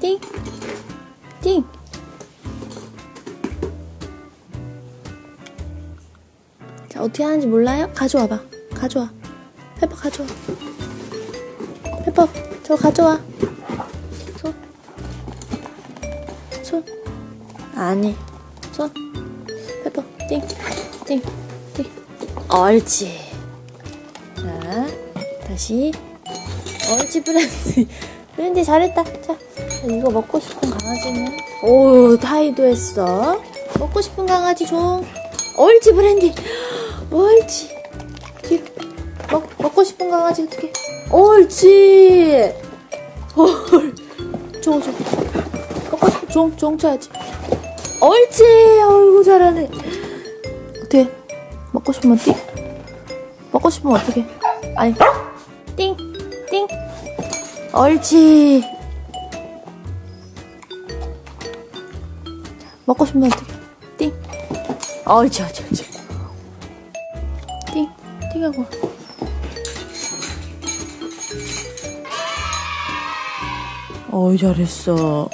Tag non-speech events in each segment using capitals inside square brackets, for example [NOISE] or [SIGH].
띵! 띵! 자, 어떻게 하는지 몰라요? 가져와봐. 가져와. 페퍼 가져와. 페퍼, 저거 가져와. 손. 아니. 손. 페퍼, 띵. 띵. 띵. 옳지. 자, 다시. 옳지, 브랜디. 브랜디 잘했다. 자, 이거 먹고 싶은 강아지는? 오, 타이도 했어. 먹고 싶은 강아지 좀. 옳지, 브랜디. 뒤로. 먹, 먹고 싶은 강아지 어떻게? 옳지. 종, 종 쳐야지. 옳지. 어이구, 잘하네. 어떻게? 먹고 싶으면 띵. 먹고 싶으면 어떻게? 아니, 띵, 띵. 옳지. 먹고 싶으면 어떻게? 띵. 옳지, 옳지, 옳지. 띵, 띵하고. 어이, 잘했어.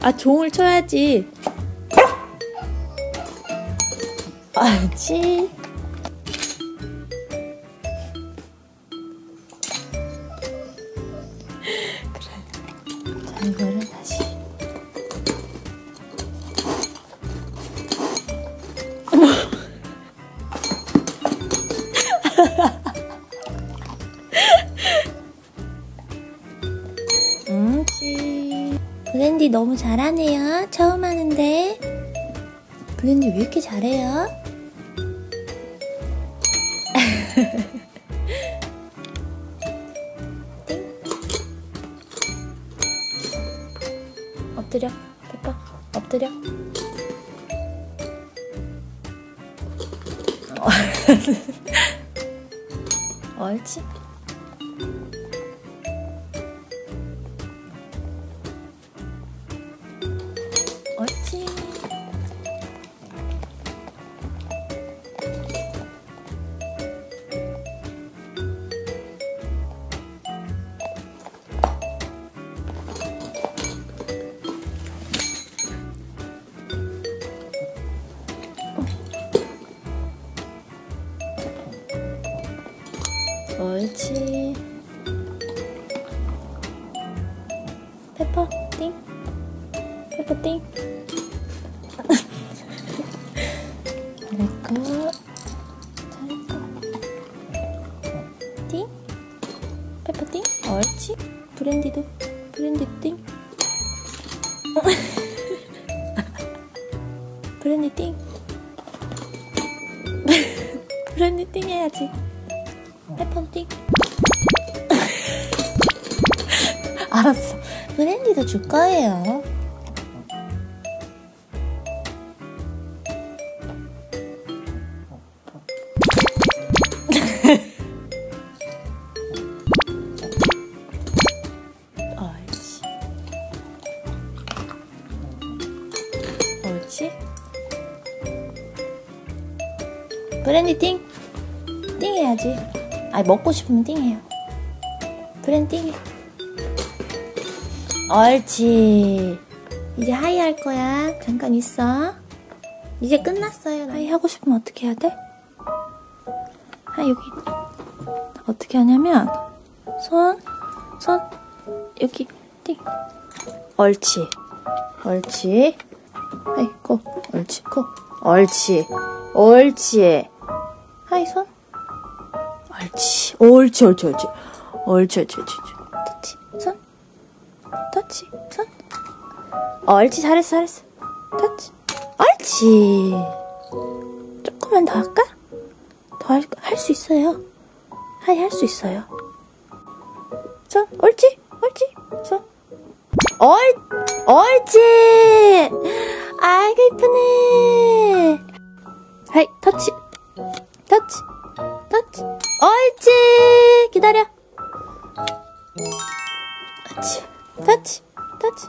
아, 종을 쳐야지. 알지? 그래. 자, 이거를 브랜디 너무 잘하네요. 처음 하는데. 브랜디 왜 이렇게 잘해요? 띵. [LAUGHS] 엎드려. 페퍼. 엎드려. [LAUGHS] 옳지. 옳지. 옳지. 페퍼, 띵. 페퍼, 띵. 띵. 페퍼, 띵. 옳지. 브랜디도, [LAUGHS] 브랜디 띵. [LAUGHS] 브랜디 띵. 브랜디 띵 해야지. 페퍼 띵. [LAUGHS] 알았어. 브랜디도 줄 거예요. 옳지. 브랜디 띵. 띵 해야지. 아니, 먹고 싶으면 띵 해요. 브랜디 띵 해. 옳지. 이제 하이 할 거야. 잠깐 있어. 이제 끝났어요. 하이 하고 싶으면 어떻게 해야 돼? 하이 여기. 어떻게 하냐면, 손, 손, 여기, 띵. 옳지. 옳지. 하이, go. 옳지, go. 옳지. 옳지. 하이, 손. 옳지, 옳지, 옳지. 옳지, 옳지, 옳지. 옳지. 터치, 손. 터치, 손. 옳지, 잘했어, 잘했어. 터치. 옳지. 조금만 더 할까? 더 할 수 있어요. 하이 할 수 있어요. 손, 옳지, 옳지, 손. 옳, 옳지! 아이고, 이쁘네. 하이, 터치, 터치, 터치. 옳지! 기다려. 터치, 터치, 터치.